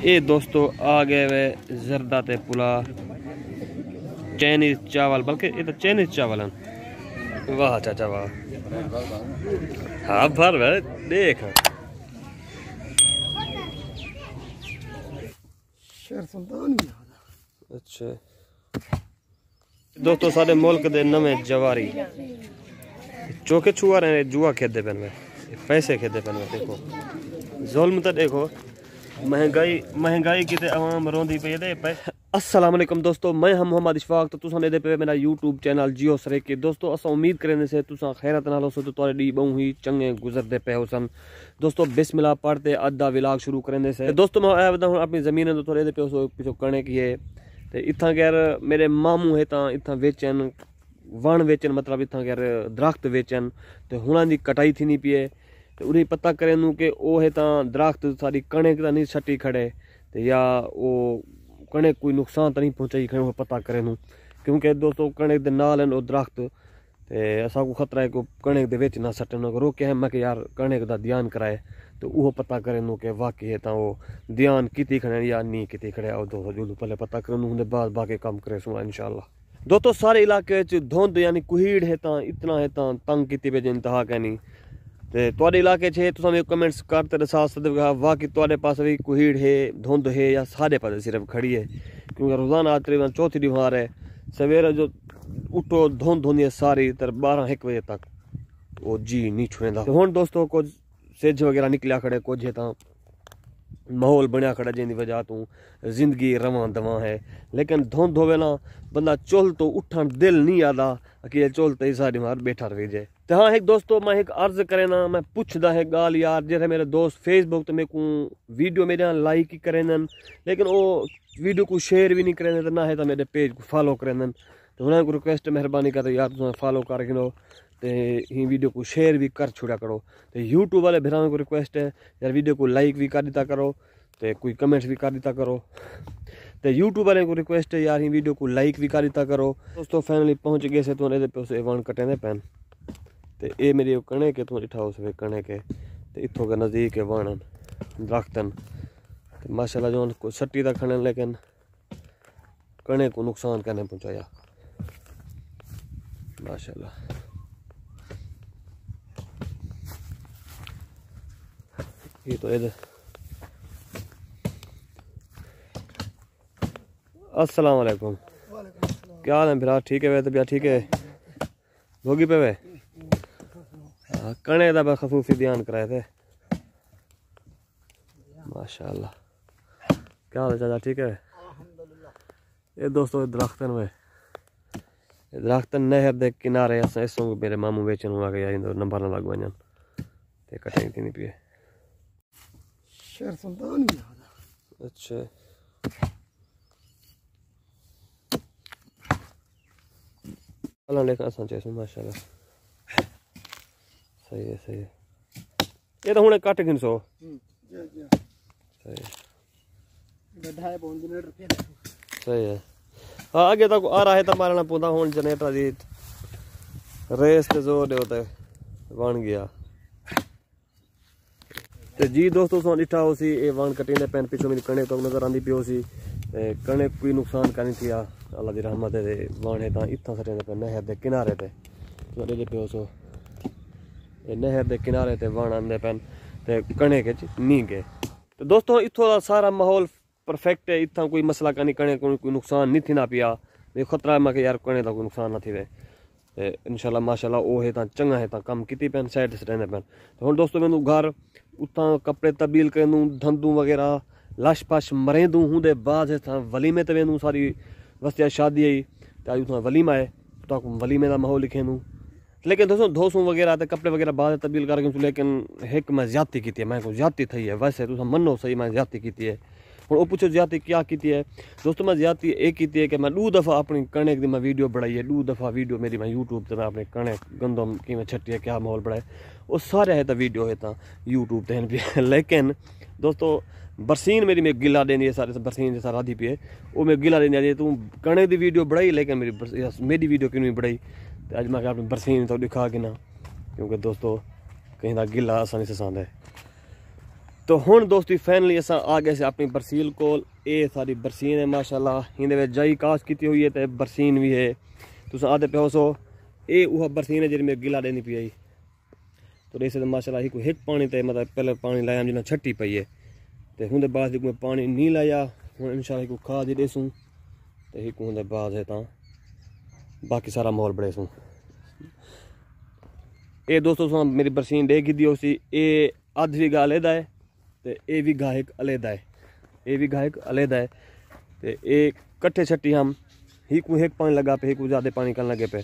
ये दोस्तों आ गए वे जरदा ते पुला। चाइनीज़ चावल बल्कि ये तो चाइनीज़ चावल हैं। वाह चाचा वाह। हाँ भर वे देख। अच्छा। दोस्तों साढ़े मुल्क दे नवे जवारी। चौके छुआ रहे जुआ खेदे पेन में पैसे खेदे पेन में देखो। जुल्म तो देखो। महँगाई महँगाई किते आवाम रोंदी पे दे, पे वालेकुम दोस्तों, मैं हम मोहम्मद इशफाक तो तुसा दे पे मेरा यूट्यूब चैनल जियो सरे के दोस्तों, असा उम्मीद करें से तुसा खैरत नाल हो तो तोरे डी बहु ही चंगे गुजरदे पे हो सन दोस्तों, बिस्मिल्लाह पढ़ते अद्धा विलाग शुरू करें से। दोस्तों, मैं आया बता अपनी ज़मीन तो थोड़े दे पे पिछो कणे की है। तो इतना गैर मेरे मामू है ता इतना वेचन, वण वेचन मतलब इतना गैर दरख्त वेचन तो हुणा की कटाई थी नहीं पिए तो उन्हें पता करें कि वह है दरख्त सारी कणक तो नहीं छटी खड़े तो या वो कणक कोई नुकसान तो नहीं पहुंचाई खड़े वो पता करें क्योंकि दोस्तों कणक के नाल वो दरख्त तो असा को खतरा है कि कणक के बिच ना सटन रोके है मैं कि यार कणक का ध्यान कराए तो वो पता करें कि वाकई है तो वो ध्यान की खड़े या नहीं की खड़े दोस्तों जो पहले पता करें उन्हें बाद बाकी काम करे सुना इनशाला दोस्तों सारे इलाके धुंध यानी कुहीड़ है इतना है तंग की भेजे इंतहा कहनी ਤੇ ਤੁਹਾਡੇ ਇਲਾਕੇ 'ਚ ਹੈ ਤੁਸੀਂ ਮੈਨੂੰ ਕਮੈਂਟਸ ਕਰਤੇ ਦਸਾ ਸਕਦੇ ਹੋ ਵਾਹ ਕਿ ਤੁਹਾਡੇ ਪਾਸ ਵੀ ਕੁਹੀੜ ਹੈ ਧੁੰਦ ਹੈ ਜਾਂ ਸਾਡੇ ਪਾਸ ਸਿਰਫ ਖੜੀ ਹੈ ਕਿਉਂਕਿ ਰੋਜ਼ਾਨਾ ਤਕਰੀਬਨ ਚੌਥੀ ਦੀਵਾਰ ਹੈ ਸਵੇਰੇ ਜੋ ਉਠੋ ਧੁੰਦ ਹੁੰਦੀ ਹੈ ਸਾਰੀ ਤੇ 12 1 ਵਜੇ ਤੱਕ ਉਹ ਜੀ ਨਹੀਂ ਛੁਏਂਦਾ ਹੁਣ ਦੋਸਤੋ ਕੁਝ ਸਿੱਜ ਵਗੈਰਾ ਨਿਕਲਿਆ ਖੜੇ ਕੁਝ ਹੈ ਤਾਂ माहौल बनया खड़ा जिंदी वजह तू जिंदगी रवा दवा है लेकिन धुंध होवे ना बंदा चुल तो उठन दिल नहीं आता कि चुल तो सारी मार बैठा रह जाए तो हाँ एक दोस्तों, मैं एक अर्ज़ करे ना मैं पुछदा है गाल यार जैसे मेरे दोस्त फेसबुक तो मेरे को वीडियो मेरे लाइक ही करें लेकिन वो वीडियो को शेयर भी नहीं करें तो ना है तो मेरे पेज को फॉलो करें तो उन्हें को रिक्वेस्ट मेहरबानी कर, यार फॉलो कर गिनो तो ही वीडियो को शेयर भी कर छोड़ा करो। तो यूट्यूब वाले भरा को रिक्वेस्ट है, यार वीडियो को लाइक भी कर दिता करो तो कोई कमेंट्स भी कर दिता करो। तो यूट्यूब वाले को रिक्वेस्ट है, यार ही वीडियो को लाइक भी कर दिता करो। दोस्तों फाइनली पहुँच गए से तो पे वन कटे पैन। तो ये मेरी कने के तुम दिठा उस कने के तो इतों के नज़दीक है वण दरख्तन तो माशाल्लाह जो को सट्टी तक खड़े लेकिन कने को नुकसान करने पहुँचाया। माशाल्लाह। ये तो इधर। अस्सलाम वालेकुम। क्या हाल है फिर ठीक है वे तो ठीक है? भोगी पे वे कने का खसूसी ध्यान कराए थे माशाल्लाह। क्या हाल चाचा ठीक है? ये दोस्तों दरख्त में दरख्त नहर के किनारे इस मेरे मामू बेचन हुआ गया नंबर ना लग वज़न ते कटे थी नहीं पिए। अच्छा। असां चइसि माशाल्लाह। सही है सही है। ये तो हूँ घट गिन सौ। सही है। हाँ अगे तक आ रहा है तो मारना पौधा हूँ जनरेटर की रेस ते ज़ोर दे ते बन गया। ते जी दोस्तों तुम डिठा हो सी वन कटी ने पैन पिछो मेरी कने तो नज़र आती पी सी। कने कोई नुकसान करनी थी अल्लाह की रहमत है वन है इतना सटे पे नहर के किनारे पे पे सो नहर के किनारे ते वण आंदे पैन ते कणे के नहीं गए तो दोस्तों इतों का सारा माहौल परफेक्ट है इतना कोई मसला का नहीं कणे को कोई नुकसान नहीं थी ना पिया मैं खतरा है मैं यार कणे का कोई नुकसान ना थी वे ते इंशाल्लाह माशाल्लाह वो है चंगा है कम की पैन साइड से रहने पैन तो हम दोस्तों मैं घर उतना कपड़े तब्दील कर दूँ धंधू वगैरह लश पश मरे दूँ हूँ दे बाद वलीमे ते वेंदूँ सारी वस्तिया शादी आई तो अज वलीमा है तो वलीमे का माहौल लिखे दूँ लेकिन दोस्तों दोस्तों वगैरह तो कपड़े वगैरह बाद तब्दील कर लेकिन एक मैं ज़्यादा की है मैं को ज़्यादा थी है वैसे तुम मनो सही, मैं ज़्यादा की है हूँ वो पूछो ज़्यादा क्या की है दोस्तों, मैं ज़्यादा एक की है कि मैं दू दफ़ा अपनी कणक की मैं वीडियो बनाई है, दू दफ़ा वीडियो मेरी मैं यूट्यूब से मैं अपनी कणक गंदम कि छट्टी है, क्या माहौल बढ़ाए वो सारे है तो वीडियो है तो यूट्यूब पर भी। लेकिन दोस्तों, बरसीन मेरी में गिला देनी है सारे, बरसीन जैसा राधी पे वो मैं गिला देनी है तू कणे की वीडियो बढ़ाई लेकिन मेरी मेरी वीडियो क्यों नहीं बढ़ाई तो अज मैं बरसीन तो दिखा के ना क्योंकि दोस्तों कहीं का गिला आसानी से सांद है तो हूँ दोस्ती फाइनली अस आ गए से अपनी बरसील को सारी बरसीन है माशाला इन जाई काश की हुई है तो बरसीन भी है तुम आते पे सो ये वह बरसीन है जी मेरे गिला देनी पी आई तो इस माशाला एक पानी तो मतलब पहले पानी लाया जिन्हें छट्टी पई है तो होंगे बाद पानी नहीं लाया हूँ इंशाल्लाह को खाद ही देसूँ तो एक बाद है तो बाकी सारा माहौल बड़े सूँ ये दोस्तों मेरी बरसीन डे की उसी ये अद्ध बीघा अलहदा है तो ये बीघा एक अलहदा है ये बीघा एक अलहदा है तो ये कट्ठे छट्टी हम ही को एक पानी लगा पे ही को ज़्यादा पानी करने लगे पे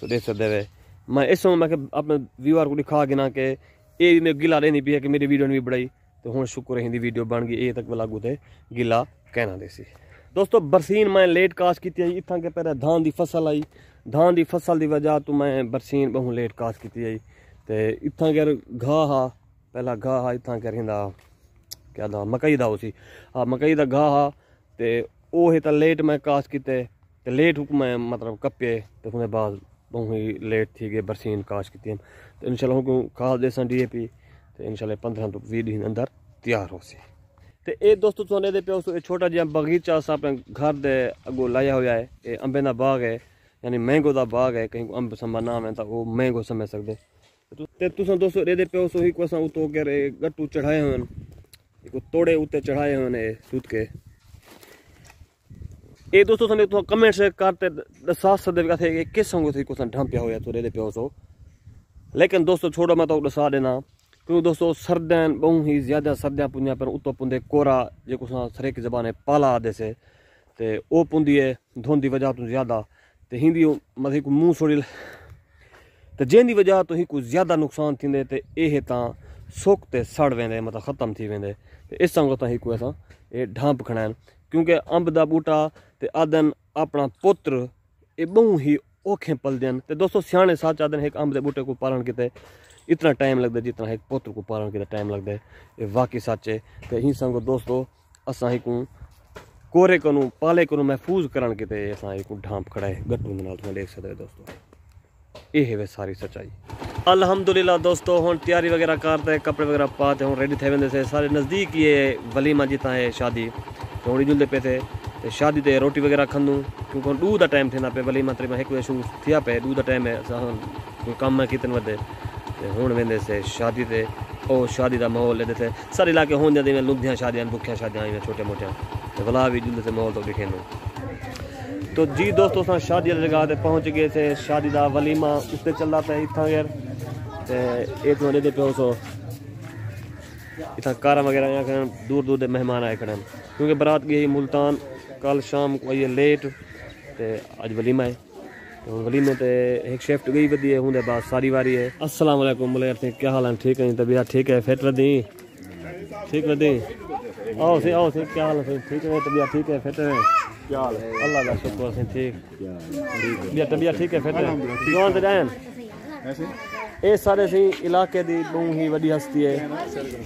तो देख सकते हुए मैं इस समय मैं अपने व्यूअर को दिखा के ना के ये गिला रहनी पी है कि मेरी वीडियो ने भी बढ़ाई तो हूँ शुक्र हिंदी वीडियो बन गई ये तक लागू थे गिला कहना दे सी दोस्तों, बरसीन मैं लेट कास्ट की इतना के पहले धान की फ़सल आई। धान की फ़सल की वजह तो मैं बरसीन बहुत लेट कास्ट की तो इतना कर घाह हा, पहला घाह हा इतना कर हिंदा क्या था मकई का उसी। हाँ मकई का घाह हा तो वह तो लेट मैं कास्ट किते। तो लेट मैं मतलब कप्पे तो उसके बाद बहुत ही लेट थी गए बरसीन काश की तो इनशाला खाद देसा डी ए पी तो इनशाला पंद्रह तो भी दिन अंदर तैयार हो तो ये दोस्तों तुम ये पे छोटा जहा बगीचा अस अपने घर के अगो लाया हुआ है ये अंबे का बाग है, यानी मैंगो का बाग है, कहीं अंब समा नाम है तो वो मैंगो समझ सकते तुम दोस्तों ये पे ही अस उतो कर गट्टू चढ़ाए हुए तोड़े उत्ते चढ़ाए हुए सूत के ये दोस्तों सने तो कमेंट से करते दसा कि किस संग थी कुछ ढंपिया हुआ तो रे पियो सो लेकिन दोस्तों, छोड़ो, मैं तो दसा देना क्योंकि दोस्तों सर्दियाँ बहुत ही ज़्यादा सर्दियाँ पुंदियाँ पर उतो पुंदे कोरा जो सरेक जबान है पाला आदे से। ते ओ पुंदी है, धोंदी वजह तो ज़्यादा। ते हिंदी मतलब मुँह सोड़ी तो जंहिंजी वजह तो ही कुछ ज़्यादा नुकसान थींदे, ते ये तां सुक ते सड़ वेंदे मतलब ख़त्म थी वेंदे। ते इस संग तां हिकु असां ये ढांप खणा आहिनि क्योंकि अंब का बूटा तो आदन अपना पुत्र ये बहु ही औखे पलते हैं तो दोस्तों सियाने सच आदन एक अंब के बूटे को पालन किते। इतना टाइम लगता है जितना एक पुत्र को पालन किया टाइम लगता है। ये वाकई सच है तो ही संगो दोस्तों, असा एक कोरे को पाले को महफूज करण किते असा एक ढांप खड़ा है। गट्टू देख सकते दोस्तों। ये है वे सारी सच्चाई। अलहमदुल्ला दोस्तों हम तैयारी वगैरह करते कपड़े वगैरह पाते हूँ रेडी थे वेंदे सारे नज़दीक ये वलीमा जितना है शादी। थोड़ी जुलते पे थे तो शादी ते रोटी वग़ैरह खंदूं, क्योंकि ॾूह का टाइम थींदा पे वली मात्रे में हिकु शू थिया पे ॾूह का टाइम है। कम है कितने हूँ वेंदे शादी ते, ओ शादी का माहौल थे सारे इलाके हों जाते लुधिया शादियाँ भुखिया शादियाँ आई छोटे मोटे। तो भला भी जुलते माहौल तो दिखे तो जी दोस्तों अस शादी जगह ते पहुँच गए थे शादी का वलीमा उससे चलता पे इतना यार ये तो पे सो इतना कारा वगैरह यहाँ दूर दूर के मेहमान आए खड़े क्योंकि बरात गई मुल्तान, कल शाम को आई लेट तो अज वलीमा है तो वलीमे ते एक शिफ्ट गई वधी है हूँ बाद सारी वारी है। अस्सलाम वालेकुम मुलेर थे क्या हाल है? ठीक है तबीयत ठीक है? फिट वधी ठीक वधी आओ सी आओ सी क्या हाल है? ठीक है, तबीयत ठीक है, फिट है? अल्लाह का शुक्र से ठीक। तबीयत ठीक है, फिट है? जवान तो ये सारे सी इलाके की बहुत ही वही हस्ती है।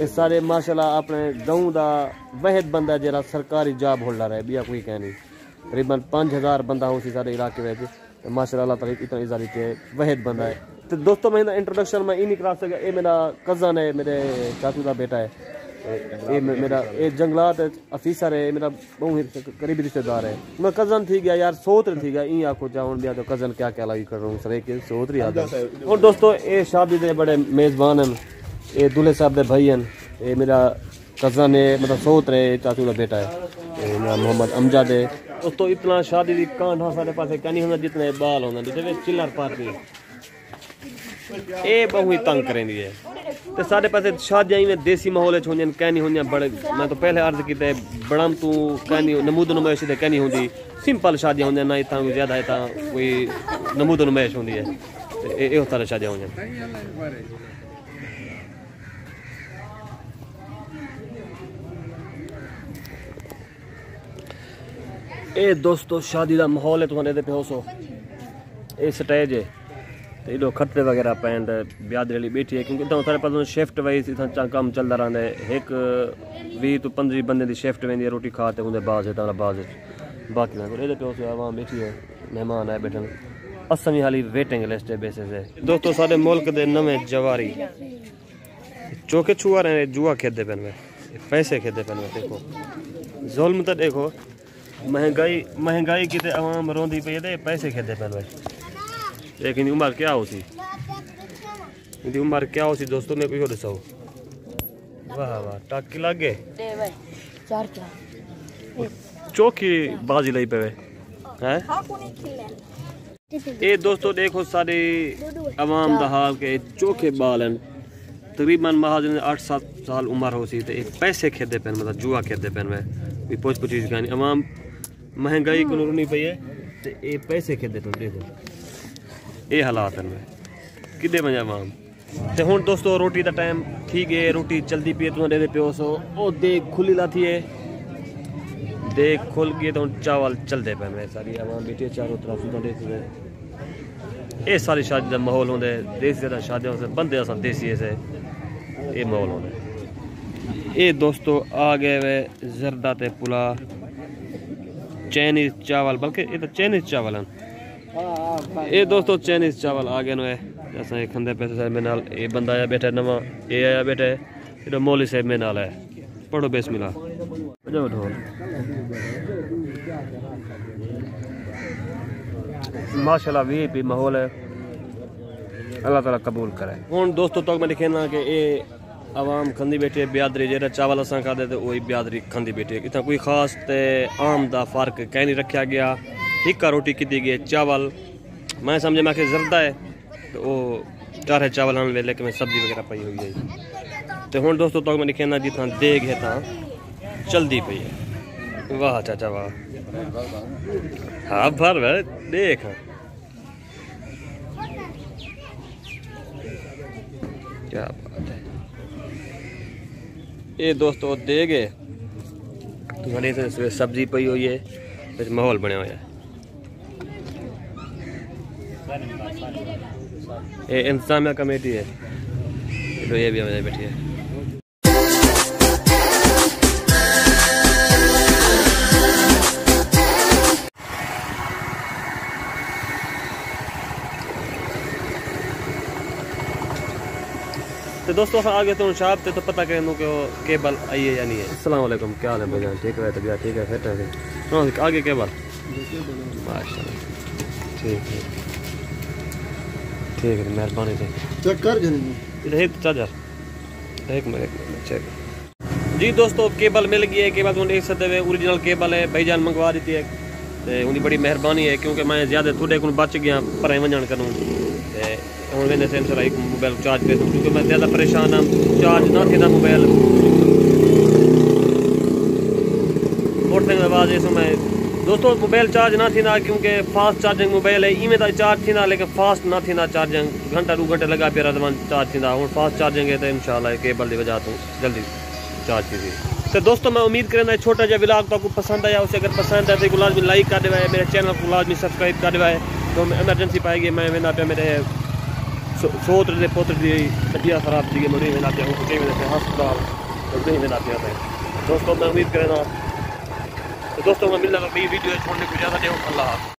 ये सारे, माशाल्लाह अपने गाँव का वहद बंदा जरा सरकारी जॉब होल्डर है, बिया कोई कह नहीं तकरीबन पाँच हज़ार बंदा उसी सारे इलाके में तो माशा अल्लाह इतना इजारी के वहद बंदा है। तो दोस्तों, मैं इंट्रोडक्शन में इन करा सका ये मेरा कज़न है, मेरे चाचू का बेटा है। मेरा ये जंगलात अफीसर है मेरा बहुत करीबी रिश्तेदार है। मैं कज़न थी गया यार, सोत थी गया। ईं आखो चाहो दिया तो कज़न क्या क्या लगी कर रहा हूँ, सर के सोत रही आता और दोस्तों, ये शादी के बड़े मेज़बान हैं। ये दूल्हे साहब के भाई हैं। ये मेरा कज़न है मतलब सोत रहे, चाचू का बेटा है। मोहम्मद अमजद है। दोस्तोों इतना शादी की कांड सारे पास क्या नहीं होंगे जितने बाल होंगे चिल्लर पार्टी ये बहुत ही तंग करेंदी है तो साढ़े पास शादियाँ में देसी माहौल होंगे कहनी होंगे बड़े मैं तो पहले अर्ज़ किया बड़म तू कहनी नमूद नुमाइश तो कहनी होंगी सिंपल शादियाँ होंगे ना इतना ज़्यादा इतना कोई नमूद नुमाइश होंगी है ये ये दोस्तों, शादी का माहौल है तुम्हारे पे हो सो ये स्टेज है। तो एडो खतरे वगैरह पैन ब्यादरी बैठी है, क्योंकि इतना पास शिफ्ट इतना कम चलता रहता है। एक, भी तो पंद्रह बंदे की शिफ्ट वी रोटी खा तो उनके बाद है। बाद बाकी ये प्यो से आवाम बैठी है, मेहमान आए बैठन असमी हाली वेटिंग लिस्ट है बेसिस है। दोस्तों, सारे मुल्क के नवे जवारी। चौके छुआ रहे जुआ खेलते पे में पैसे खेलते पे में देखो। जुल्म तो देखो महँगाई महँगाई कि आवाम रोंदी पई ते पैसे खेदे पे भाई। एक इनकी उम्र क्या होती? इनकी उम्र क्या होती दोस्तों ने कुछ दसो वाह वाह टाकी लागे? चार चार चौकी बाजी लई पे है? ये दोस्तों देखो सारे आवाम का हाल के चौखे बाल हैं। तकरीबन महाजन अठ सत साल उम्र हो सी तो पैसे खेदे पे मतलब जुआ खेदे पे भी पुछ पुछी आवाम महँगाई को नूरनी पई है तो ये पैसे खेदे देखो। ये हालात हैं किदे मज़ा माम तो हूँ दोस्तों, रोटी का टाइम ठीक है, रोटी चलती पी तुम दे प्यो, सो ओ देख खुली लाथी है। देख खुल गए तो चावल चलते पे मैं सारी। आवाम बेटी चारों तरफ़ ये सारी शादी का माहौल होंगे देसी का शादियों से बंदे असा देसी से ये माहौल होंगे ये दोस्तों, आ गए वे जरदा तो पुला। चाइनीज़ चावल बल्कि ये तो चाइनीज़ चावल हैं। ये दोस्तों चाइनीज़ चावल आ गए नो है असा खंदे पैसे साहब मेरे ये बंदा आया बैठा नवा, ये आया बैठा है, ये तो मौली साहब मेरे नाल है। पढ़ो बेस मिला माशा वी पी माहौल है। अल्लाह तला कबूल करे। हूँ दोस्तों तक मैं लिखे ना कि ये आवाम खी बैठी है, ब्यादरी जरा चावल अस खाते तो वही बियादरी खंदी बैठी इतना कोई खास ते आम का फ़र्क कहीं नहीं रखा गया। एक रोटी की गई चावल। मैं समझ, मैं जरदा है तो वो है चावल आने वेले में सब्ज़ी वगैरह पाई हुई है तो हूँ दोस्तों तो मैं लिखना जितना देग है तक चलती पई है। वाह, चाचा, वाह। हाँ भर भर, देख। क्या बात है। ये दोस्तों दे गए। सब्ज़ी पई हुई है, फिर माहौल बने हुआ है। ये इंतजामिया कमेटी है। तो ये भी हमारे बैठी है। तो दोस्तों असां आगे तो शॉप ते तो पता करें कि वो केबल आई है या नहीं है। अस्सलाम वालेकुम क्या हाल है भाईजान ठीक है तबियत ठीक है? फिट है हाँ आगे केबल। माशाल्लाह। ठीक है। ठीक है मेहरबानी थी चेक कर जने एक चार्जर। एक मिनट एक मिनट चेक। जी दोस्तों केबल मिल गई है केबल तुम देख सकते हो ओरिजिनल केबल है भाईजान मंगवा दी है। ਤੇ ਉਹਦੀ ਬੜੀ ਮਿਹਰਬਾਨੀ ਹੈ ਕਿਉਂਕਿ ਮੈਂ ਜ਼ਿਆਦਾ ਤੁਹਾਡੇ ਕੋਲ ਬਚ ਗਿਆ ਪਰੇ ਵੰਜਣ ਕਰੂੰ ਤੇ ਹੁਣ ਵੇਨੇ ਸੈਂਸਰ ਆਈ ਮੋਬਾਈਲ ਚਾਰਜ ਕਰ ਦੂੰ ਕਿਉਂਕਿ ਮੈਂ ਜ਼ਿਆਦਾ ਪਰੇਸ਼ਾਨ ਹਾਂ ਚਾਰਜ ਨਾ ਥੀਂਦਾ मोबाइल मोटरसाइकिल आवाज़ इस समय दोस्तों मोबाइल चार्ज ना थींदा क्योंकि फास्ट चार्जिंग मोबाइल है इवें त चार्ज थींदा लेकिन फास्ट ना थींदा चार्जिंग घंटा दू घंटे लगा पिया रदवान चार्ज थींदा हुन फास्ट चार्जिंग है तो इंशाल्लाह केबल की वजह तो जल्दी चार्ज थी तो दोस्तों, मैं उम्मीद करना छोटा जहा ब्लॉग तो आपको पसंद आया उसे अगर पसंद है तो लाजमी लाइक कर देवा है मेरे चैनल को लाजमी सब्सक्राइब कर देवा है तो एमरजेंसी पाएगी मैं वेना पे मेरे सोत्र दे, पुत्र दी तबीयत खराब थी मुड़ी वेना पे हूँ हस्पताल तो नहीं वेना पे है दोस्तों, मैं उम्मीद करना तो दोस्तों, मैं मिलना वीडियो छोड़ने को ज़्यादा नहीं अल्लाह